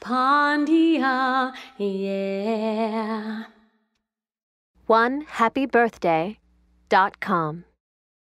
Pondia, yeah. One happy birthday dot com.